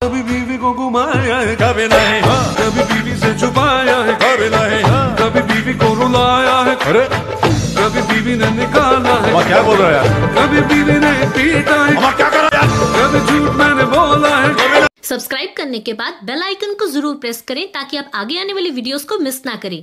कभी बीवी को घुमाया है कभी नहीं। हाँ, कभी बीवी से छुपाया है कभी नहीं। हाँ, कभी बीवी को रुलाया है अरे कभी बीवी ने निकाला है। क्या बोल रहा है कभी बीवी ने पीटा है। क्या कर रहा है कभी झूठ मैंने बोला है। सब्सक्राइब करने के बाद बेल आइकन को ज़रूर प्रेस करें ताकि आप आगे आने वाली वीडियोस को मिस ना करें।